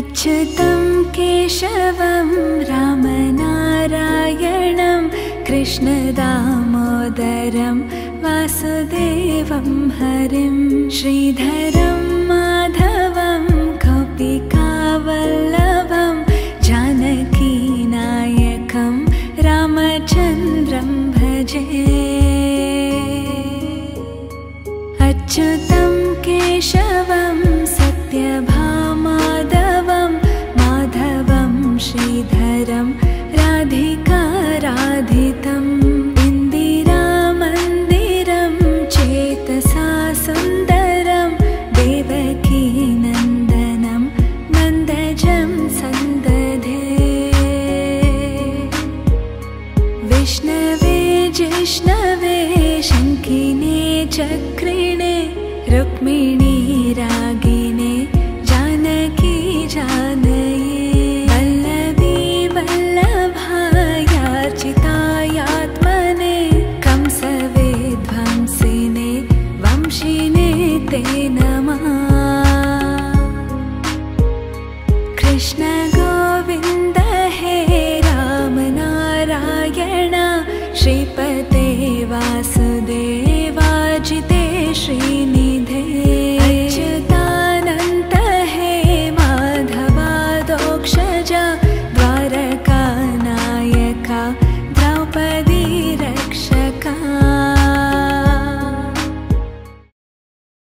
अच्युतं केशवं रामनारायणं कृष्णदामोदरं वासुदेवं हरिं श्रीधरं माधवं कपिकावल्लभं जानकीनायकं रामचन्द्रं भजे। अच्युतं केशवं सत्यभामाधवं जिष्णवे शङ्किने चक्रिणे रुक्मिणी रागिणे जानकी जानये। वल्लभी वल्लभायार्चितायात्मने कंसवेध्वंसिने वंशिने ते नमः। कृष्ण गोविन्द हे रामनारायण श्रीपते